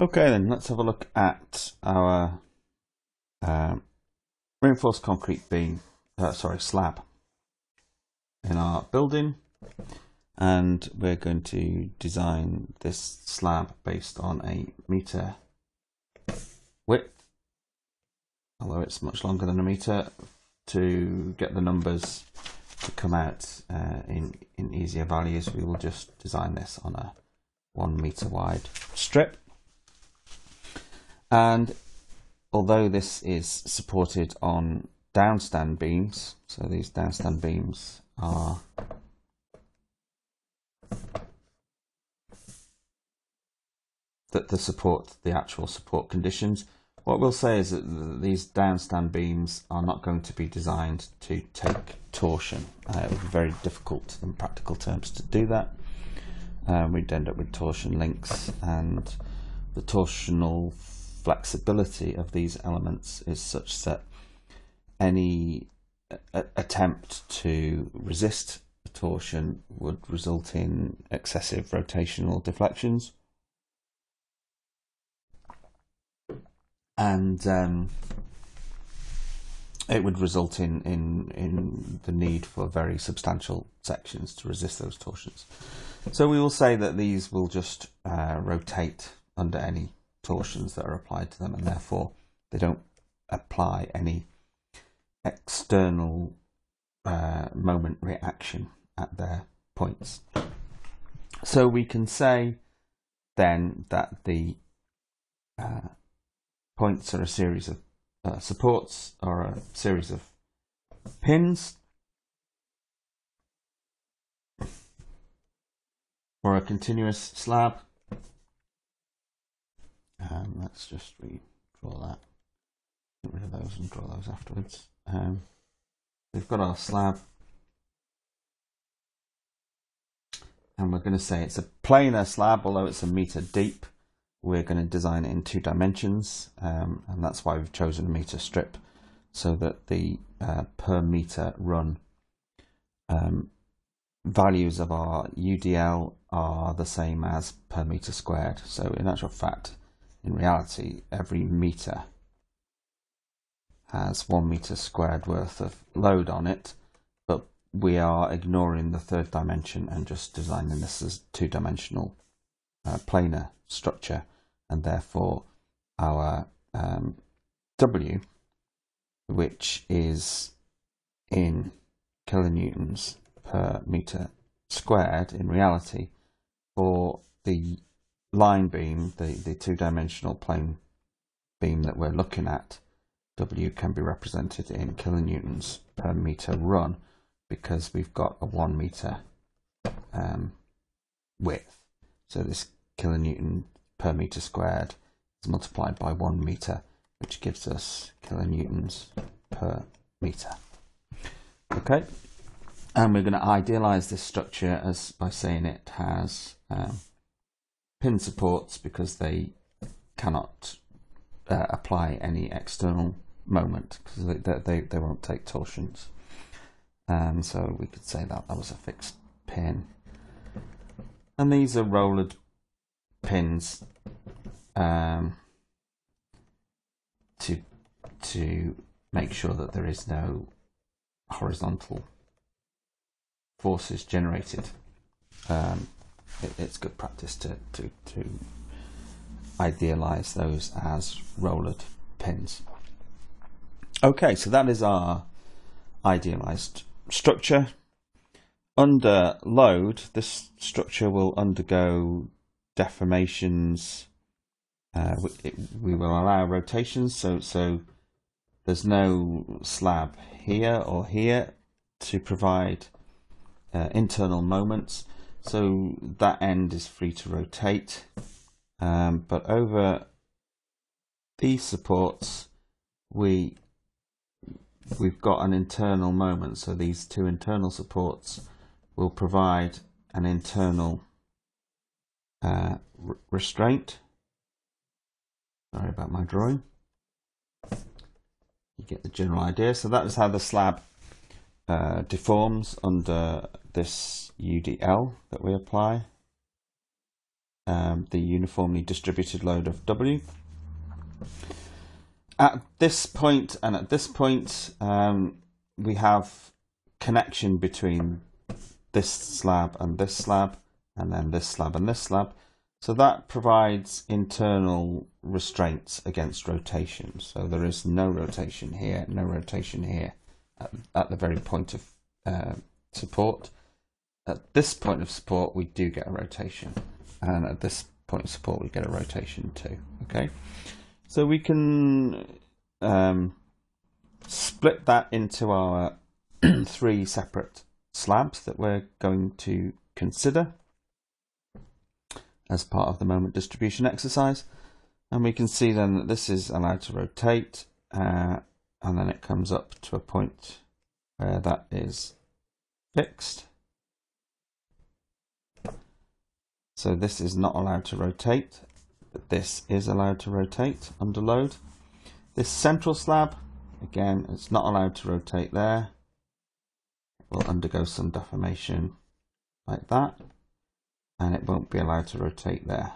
Okay then, let's have a look at our um, reinforced concrete beam, uh, sorry, slab in our building. And we're going to design this slab based on a meter width, although it's much longer than a meter, to get the numbers to come out uh, in, in easier values. We will just design this on a one meter wide strip. And although this is supported on downstand beams, so these downstand beams are that the support the actual support conditions. What we'll say is that these downstand beams are not going to be designed to take torsion. Uh, it would be very difficult in practical terms to do that. Um, we'd end up with torsion links and the torsional flexibility of these elements is such that any attempt to resist torsion would result in excessive rotational deflections. And um, it would result in, in, in the need for very substantial sections to resist those torsions. So we will say that these will just uh, rotate under any torsions that are applied to them, and therefore they don't apply any external uh, moment reaction at their points. So we can say then that the uh, points are a series of uh, supports or a series of pins or a continuous slab um, let's just redraw that. Get rid of those and draw those afterwards. Um, we've got our slab. And we're going to say it's a planar slab, although it's a meter deep. We're going to design it in two dimensions, um, and that's why we've chosen a meter strip, so that the uh, per meter run um, values of our UDL are the same as per meter squared. So in actual fact, in reality, every meter has one meter squared worth of load on it, but we are ignoring the third dimension and just designing this as two-dimensional uh, planar structure, and therefore our um, W, which is in kilonewtons per meter squared in reality, for the line beam, the, the two-dimensional plane beam that we're looking at, W can be represented in kilonewtons per meter run because we've got a one meter um, width. So this kilonewton per meter squared is multiplied by one meter, which gives us kilonewtons per meter. Okay, and we're going to idealize this structure as by saying it has um, pin supports because they cannot uh, apply any external moment because they, they, they won't take torsions. Um, so we could say that that was a fixed pin. And these are rollered pins um, to to make sure that there is no horizontal forces generated. Um, it, it's good practice to, to, to idealize those as rollered pins. Okay, so that is our idealized structure. Under load, this structure will undergo deformations. Uh, we, we will allow rotations, so so there's no slab here or here to provide uh, internal moments. So that end is free to rotate. Um, but over these supports, we we've got an internal moment. So these two internal supports will provide an internal uh, restraint. Sorry about my drawing. You get the general idea. So that is how the slab uh, deforms under this UDL that we apply. um, the uniformly distributed load of W. At this point and at this point, um, we have connection between this slab and this slab, and then this slab and this slab. So that provides internal restraints against rotation. So there is no rotation here, no rotation here at, at the very point of uh, support. At this point of support, we do get a rotation. And at this point of support, we get a rotation too. Okay, So we can um, split that into our three separate slabs that we're going to consider as part of the moment distribution exercise. And we can see then that this is allowed to rotate uh, and then it comes up to a point where that is fixed. So this is not allowed to rotate, but this is allowed to rotate under load. This central slab, again, it's not allowed to rotate there. It will undergo some deformation like that and it won't be allowed to rotate there.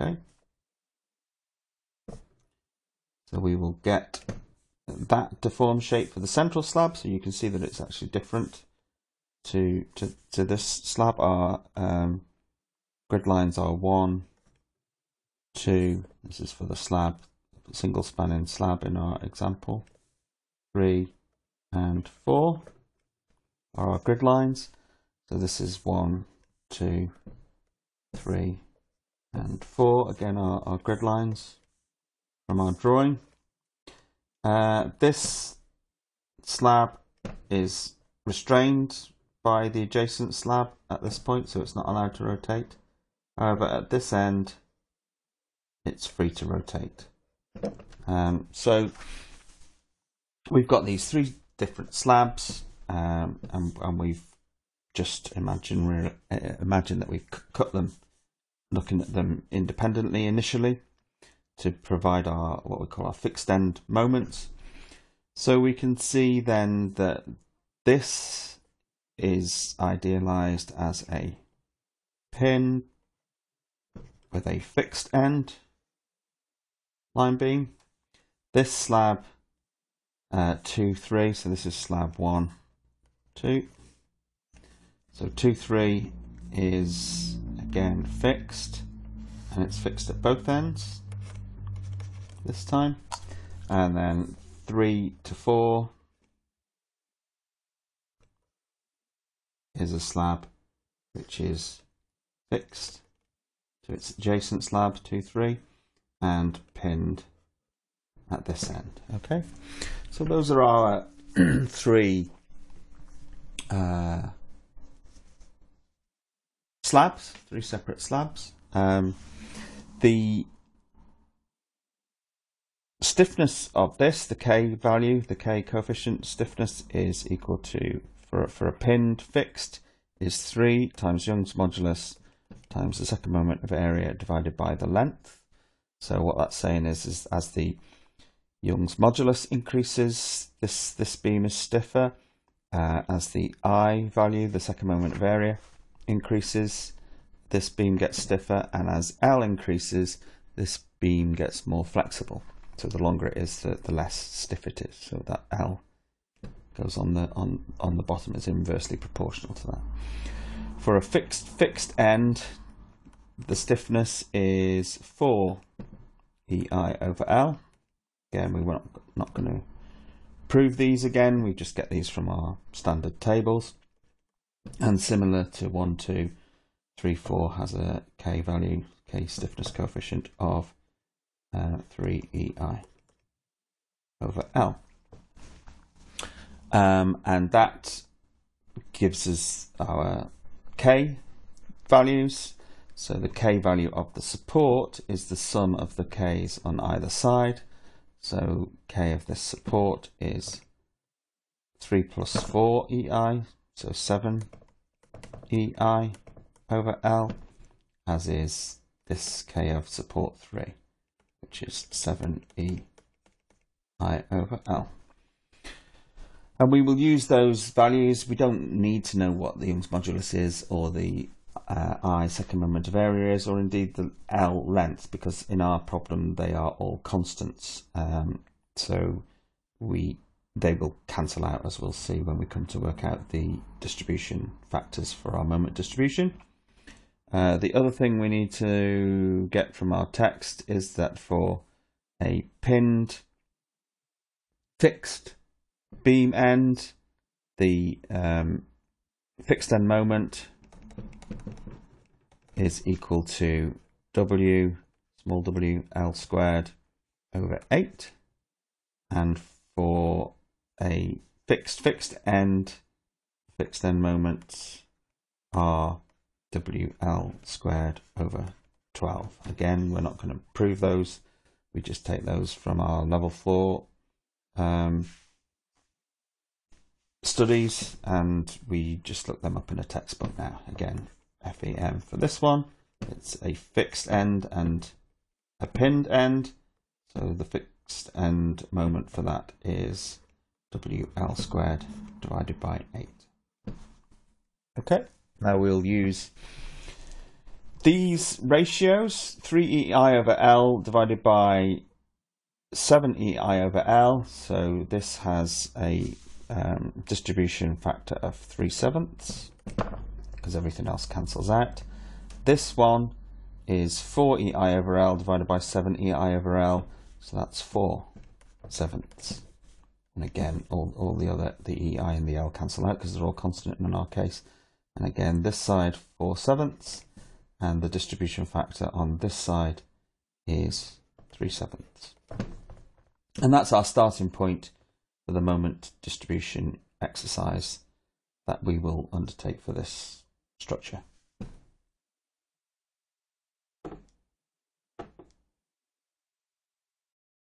Okay. So we will get that deformed shape for the central slab. So you can see that it's actually different to to, to this slab. Our um, grid lines are one, two. This is for the slab, single spanning slab in our example. Three and four are our grid lines. So this is one, two, three, and four. Again, our, our grid lines from our drawing. Uh, this slab is restrained by the adjacent slab at this point, so it's not allowed to rotate. However, at this end, it's free to rotate. Um, so we've got these three different slabs, um, and, and we've just imagine uh, imagine that we've cut them, looking at them independently initially to provide our what we call our fixed end moments. So we can see then that this is idealized as a pin with a fixed end line beam. This slab uh, 2, 3, so this is slab 1, 2. So 2, 3 is again fixed and it's fixed at both ends this time. And then 3 to 4 is a slab which is fixed to its adjacent slab 2, 3 and pinned at this end. Okay, so those are our three uh, slabs, three separate slabs. Um, the stiffness of this, the K value, the K coefficient stiffness is equal to, for, for a pinned fixed, is 3 times Young's modulus times the second moment of area divided by the length. So what that's saying is, is as the Young's modulus increases, this, this beam is stiffer. Uh, as the I value, the second moment of area, increases, this beam gets stiffer, and as L increases, this beam gets more flexible. So the longer it is, the, the less stiff it is. So that L goes on the on on the bottom is inversely proportional to that. For a fixed fixed end, the stiffness is 4 EI over L. Again, we're not, not going to prove these again. We just get these from our standard tables. And similar to 1, 2, 3, 4 has a K value, K stiffness coefficient of uh, 3 EI over L. Um, and that gives us our K values. So the K value of the support is the sum of the Ks on either side. So K of this support is 3 plus 4 EI, so 7 EI over L, as is this K of support 3, which is 7 EI over L. And we will use those values. We don't need to know what the Young's modulus is or the uh, I second moment of area is or indeed the L length because in our problem they are all constants. Um, so we they will cancel out as we'll see when we come to work out the distribution factors for our moment distribution. Uh, the other thing we need to get from our text is that for a pinned fixed beam end, the um, fixed end moment is equal to W, small w, L squared over 8. And for a fixed fixed end, fixed end moments are WL squared over 12. Again, we're not going to prove those. We just take those from our level 4 um, studies and we just look them up in a textbook now. Again, FEM for this one. It's a fixed end and a pinned end. So the fixed end moment for that is WL squared divided by 8. Okay, now we'll use these ratios 3EI over L divided by 7EI over L. So this has a um, distribution factor of 3 sevenths because everything else cancels out. This one is 4EI over L divided by 7EI over L. So that's 4 sevenths. And again, all, all the other, the EI and the L cancel out because they're all constant in our case. And again, this side 4 sevenths, and the distribution factor on this side is 3 sevenths. And that's our starting point for the moment distribution exercise that we will undertake for this structure.